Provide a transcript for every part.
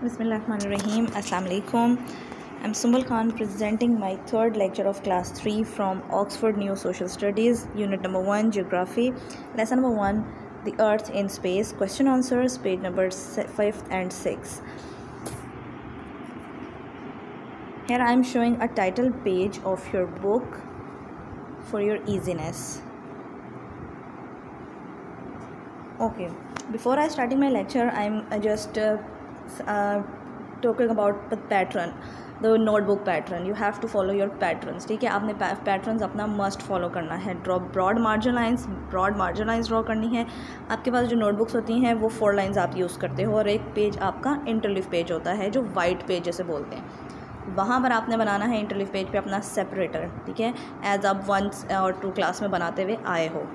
Bismillahirrahmanirrahim. Assalamu. I'm Sumbul Khan presenting my third lecture of class 3 from Oxford New Social Studies, unit number 1, Geography. Lesson number 1, The Earth in Space. Question answers, page number 5 and 6. Here I am showing a title page of your book for your easiness. Okay, before I starting my lecture, I'm just uh, uh, talking about the pattern the notebook pattern you have to follow your patterns ठीक है? आपने patterns अपना must follow करना है. Draw broad margin lines broad margin lines draw करनी है. आपके पास जो नोटबुक्स होती हैं वो फोर लाइन्स आप यूज़ करते हो और एक पेज आपका इंटरलिव पेज होता है जो वाइट पेज जैसे बोलते हैं. वहाँ पर आपने बनाना है इंटरलिव पेज पे अपना सेपरेटर ठीक है? एज आप वन और टू क्लास में बनाते हुए आए हो.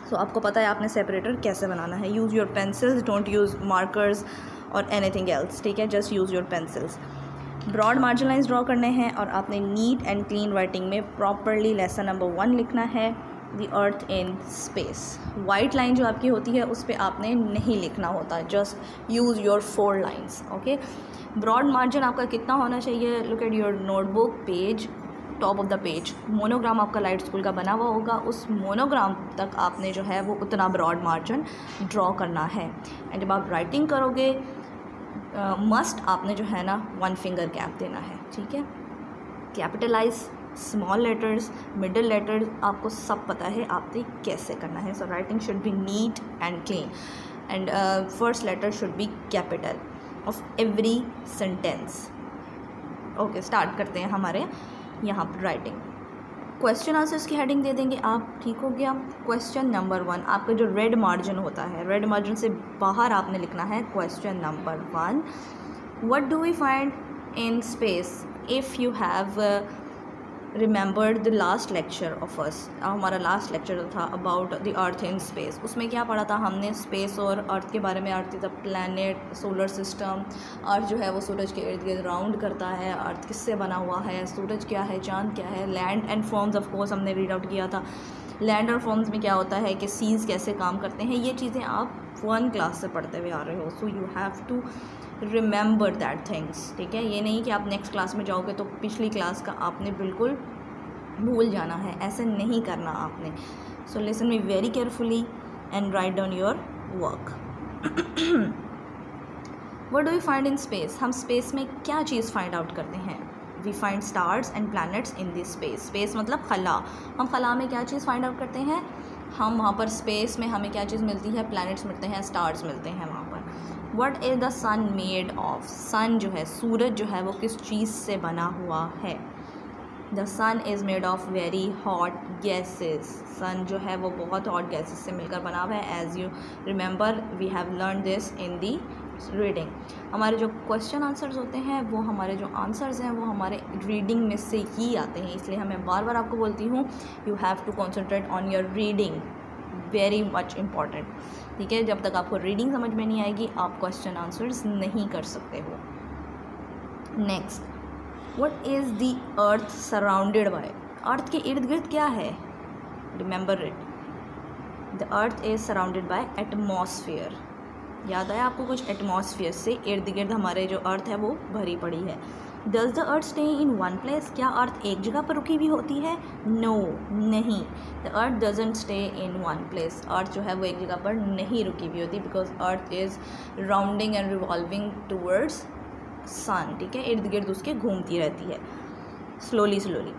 सो so, आपको पता है आपने सेपरेटर कैसे बनाना है. Use your pencils don't use markers और एनीथिंग एल्स ठीक है? Just use your pencils broad margin lines draw करने हैं और आपने नीट एंड क्लीन राइटिंग में प्रॉपरली लेसन नंबर वन लिखना है the earth in space white line जो आपकी होती है, उस पर आपने नहीं लिखना होता just use your four lines okay broad margin आपका कितना होना चाहिए? Look at your notebook page top of the page monogram आपका लाइट स्कूल का बना हुआ होगा, उस मोनोग्राम तक आपने जो है, वो उतना ब्रॉड मार्जिन ड्रॉ करना है. एंड जब आप राइटिंग करोगे मस्ट uh, आपने जो है ना वन फिंगर गैप देना है ठीक है? Capitalize small letters middle letters आपको सब पता है आपने कैसे करना है। So writing should be neat and clean and first letter should be capital of every sentence okay start करते हैं हमारे यहाँ पर राइटिंग क्वेश्चन आंसर्स की हेडिंग दे देंगे। आप ठीक हो गया? क्वेश्चन नंबर वन आपका जो रेड मार्जिन होता है रेड मार्जिन से बाहर आपने लिखना है question number one what do we find in space if you have remembered the last lecture of us हमारा लास्ट लेक्चर था about the earth in space उसमें क्या पढ़ा था हमने? स्पेस और अर्थ के बारे में earth is planet solar system earth जो है वो सूरज के इर्द गिर्द राउंड करता है. अर्थ किससे बना हुआ है? सूरज क्या है? चाँद क्या है? Land and forms of course हमने रीड आउट किया था. लैंड और फॉर्म्स में क्या होता है कि सीज़ कैसे काम करते हैं? ये चीज़ें आप वन क्लास से पढ़ते हुए आ रहे हो. So you have to remember that things ठीक है? ये नहीं कि आप नेक्स्ट क्लास में जाओगे तो पिछली क्लास का आपने बिल्कुल भूल जाना है, ऐसे नहीं करना आपने। So listen me very carefully and write down your work what do you find in space हम स्पेस में क्या चीज़ फाइंड आउट करते हैं? We find stars and planets in this space space मतलब खला हम खला में क्या चीज़ फाइंड आउट करते हैं? हम वहाँ पर स्पेस में हमें क्या चीज़ मिलती है? प्लानट्स मिलते हैं स्टार्स मिलते हैं वहाँ पर। What is the sun made of sun जो है, सूरज जो है, वो किस चीज़ से बना हुआ है? The sun is made of very hot gases sun जो है, वो बहुत हॉट गैसेस से मिलकर बना हुआ है. As you remember we have learn this in the reading हमारे जो क्वेश्चन आंसर्स होते हैं, वो हमारे जो आंसर्स हैं, वो हमारे रीडिंग में से ही आते हैं. इसलिए हमें बार बार आपको बोलती हूँ you have to concentrate on your reading very much important, ठीक है? जब तक आपको रीडिंग समझ में नहीं आएगी, आप क्वेश्चन आंसर्स नहीं कर सकते हो। Next what is the earth surrounded by earth के इर्द गिर्द क्या है? Remember it the earth is surrounded by atmosphere याद आया आपको कुछ एटमोसफियर से इर्द गिर्द हमारे जो अर्थ है वो भरी पड़ी है? Does the earth stay in one place क्या अर्थ एक जगह पर रुकी हुई होती है? नो no, नहीं। The earth doesn't stay in one place earth जो है वो एक जगह पर नहीं रुकी हुई होती because earth is rounding and revolving towards sun ठीक है? इर्द गिर्द उसके घूमती रहती है। Slowly slowly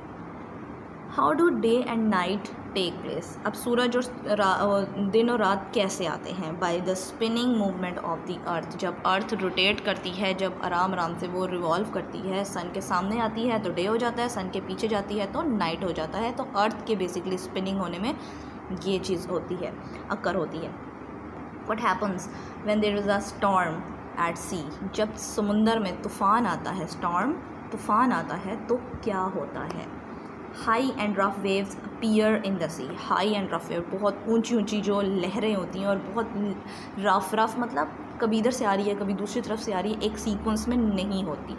how do day and night take place अब सूरज और दिन और रात कैसे आते हैं? By the spinning movement of the earth जब अर्थ रोटेट करती है, जब आराम आराम से वो रिवॉल्व करती है सन के सामने आती है तो डे हो जाता है सन के पीछे जाती है तो नाइट हो जाता है तो अर्थ के बेसिकली स्पिनिंग होने में ये चीज़ होती है अक्कर होती है। What happens when there is a storm at sea जब समुंदर में तूफ़ान आता है स्टॉर्म तूफ़ान आता है तो क्या होता है? High and rough waves appear in the sea high and rough wave बहुत ऊँची ऊँची जो लहरें होती हैं और बहुत रफ रफ मतलब कभी इधर से आ रही है, कभी दूसरी तरफ़ से आ रही है, एक सीक्वेंस में नहीं होती।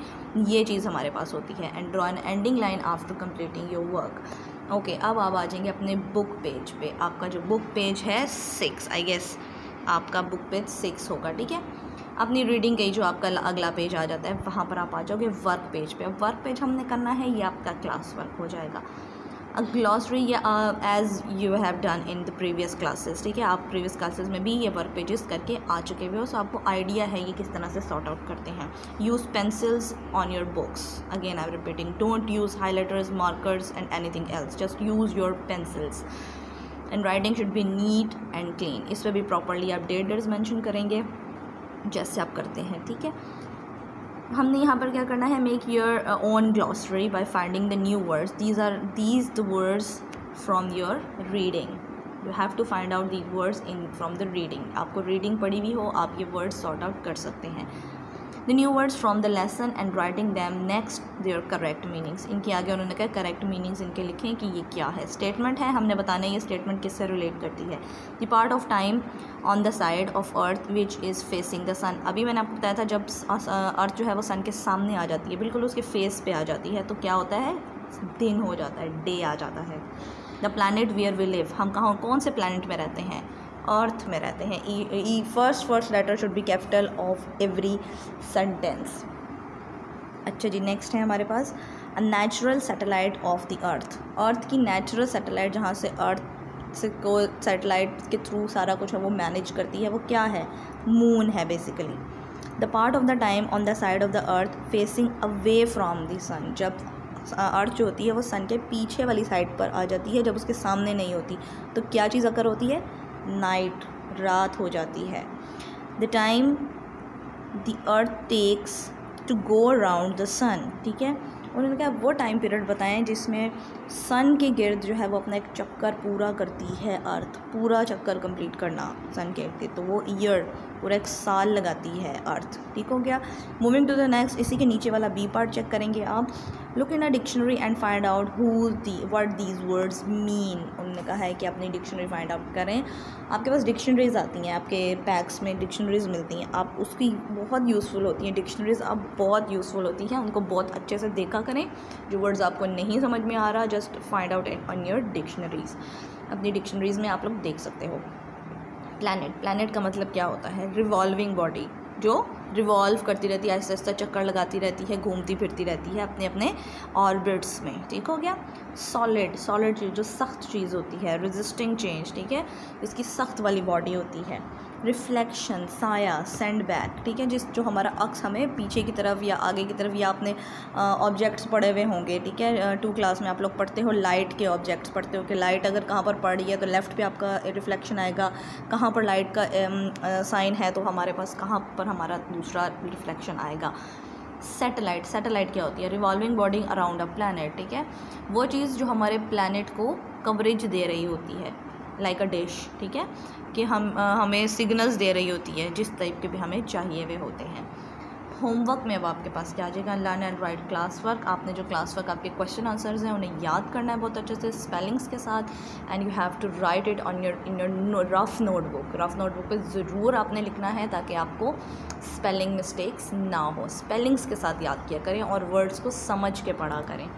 ये चीज़ हमारे पास होती है and draw an ending line after completing your work okay अब आप आ जाएँगे अपने बुक पेज पे। आपका जो बुक पेज है सिक्स आई गेस आपका बुक पेज सिक्स होगा, ठीक है? अपनी रीडिंग का जो आपका अगला पेज आ जाता है, वहाँ पर आप आ जाओगे वर्क पेज पे। वर्क पेज हमने करना है, ये आपका क्लास वर्क हो जाएगा। ग्लॉसरी या as you have done in the previous classes ठीक है? आप प्रीवियस क्लासेस में भी ये वर्क पेजेस करके आ चुके हुए हो सो आपको आइडिया है ये किस तरह से सॉर्ट आउट करते हैं। Use pencils on your books again I repeating don't use highlighters markers and anything else just use your pencils and writing should be neat and clean इस पर भी प्रॉपरली आप डेटर्स मैंशन करेंगे। जैसे आप करते हैं, ठीक है? हमने यहाँ पर क्या करना है make your own glossary by finding the new words these are these the words from your reading you have to find out the words in from the reading आपको रीडिंग पढ़ी हुई हो, आप ये वर्ड्स सॉर्ट आउट कर सकते हैं। The new words from the lesson and writing them next their correct meanings इनके आगे उन्होंने कहा करेक्ट मीनिंग्स इनके लिखें कि ये क्या है? स्टेटमेंट है? हमने बताना ये स्टेटमेंट किससे रिलेट करती है? The part of time on the side of earth which is facing the sun अभी मैंने आपको बताया था, जब अर्थ जो है वो सन के सामने आ जाती है, बिल्कुल उसके फेस पे आ जाती है तो क्या होता है? दिन हो जाता है डे आ जाता है। The planet where we live हम कहाँ, कौन से प्लानट में रहते हैं? अर्थ में रहते हैं। E first first letter should be capital of every sentence अच्छा जी नेक्स्ट है हमारे पास a natural satellite of the earth earth की नेचुरल सैटेलाइट जहाँ से अर्थ से को सैटेलाइट के थ्रू सारा कुछ है, वो मैनेज करती है, वो क्या है? मून है basically the part of the time on the side of the earth facing away from the sun जब अर्थ जो होती है, वो सन के पीछे वाली साइड पर आ जाती है, जब उसके सामने नहीं होती। तो क्या चीज़ अगर होती है? नाइट रात हो जाती है। The time the earth takes to go around the sun ठीक है? उन्होंने कहा वो टाइम पीरियड बताएँ जिसमें सन के गिर्द जो है वो अपना एक चक्कर पूरा करती है अर्थ पूरा चक्कर कंप्लीट करना सन के गिर्द तो वो ईयर पूरा एक साल लगाती है अर्थ। ठीक हो गया? मूविंग टू द नेक्स्ट इसी के नीचे वाला बी पार्ट चेक करेंगे आप। Look in a dictionary and find out who what these words mean उन्होंने कहा है कि अपनी डिक्शनरी फाइंड आउट करें। आपके पास डिक्शनरीज आती हैं, आपके पैक्स में डिक्शनरीज मिलती हैं। आप उसकी बहुत यूज़फुल होती हैं डिक्शनरीज आप बहुत यूज़फुल होती हैं। उनको बहुत अच्छे से देखा करें। जो वर्ड्स आपको नहीं समझ में आ रहा just find out on your dictionaries अपनी डिक्शनरीज में आप लोग देख सकते हो। प्लानट प्लानट का मतलब क्या होता है? रिवॉल्विंग बॉडी जो रिवॉल्व करती रहती है आहिस्ता आहिस्ता चक्कर लगाती रहती है, घूमती फिरती रहती है अपने अपने ऑर्बिट्स में। ठीक हो गया? सॉलिड सॉलिड चीज़, जो सख्त चीज़ होती है रेजिस्टिंग चेंज ठीक है? इसकी सख्त वाली बॉडी होती है। रिफ्लेक्शन साया सेंड बैक ठीक है? जिस, जो हमारा अक्स हमें पीछे की तरफ़ या आगे की तरफ़ या आपने ऑब्जेक्ट्स पढ़े हुए होंगे, ठीक है? टू क्लास में आप लोग पढ़ते हो लाइट के ऑब्जेक्ट्स पढ़ते हो कि लाइट अगर कहाँ पर पड़ रही है तो लेफ़्ट पे आपका रिफ्लेक्शन आएगा। कहाँ पर लाइट का साइन है तो हमारे पास कहाँ पर हमारा दूसरा रिफ्लेक्शन आएगा। सैटेलाइट सैटेलाइट क्या होती है? Revolving body around a planet ठीक है? वो चीज़ जो हमारे प्लानट को कवरेज दे रही होती है लाइक अ डिश ठीक है? कि हम आ, हमें सिग्नल्स दे रही होती है जिस टाइप के भी हमें चाहिए वे होते हैं। होमवर्क में अब आपके पास क्या आ जाएगा? Learn and write class work आपने जो क्लास वर्क आपके क्वेश्चन आंसर्स हैं, उन्हें याद करना है बहुत अच्छे से स्पेलिंग्स के साथ and you have to write it on your in your rough notebook rough notebook पे ज़रूर आपने लिखना है ताकि आपको स्पेलिंग मिस्टेक्स ना हो। स्पेलिंग्स के साथ याद किया करें और वर्ड्स को समझ के पढ़ा करें।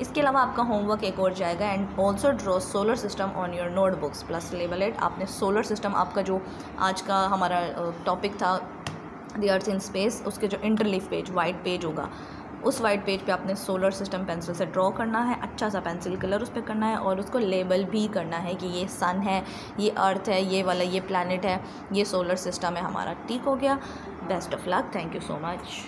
इसके अलावा आपका होमवर्क एक और जाएगा and also draw solar system on your notebooks plus level at आपने सोलर सिस्टम आपका जो आज का हमारा टॉपिक था द अर्थ इन स्पेस, उसके जो इंटरलीफ पेज वाइट पेज होगा, उस वाइट पेज पे आपने सोलर सिस्टम पेंसिल से ड्रॉ करना है अच्छा सा पेंसिल कलर उस पर करना है और उसको लेबल भी करना है कि ये सन है, ये अर्थ है, ये वाला ये प्लानट है, ये सोलर सिस्टम है हमारा। ठीक हो गया? Best of luck thank you so much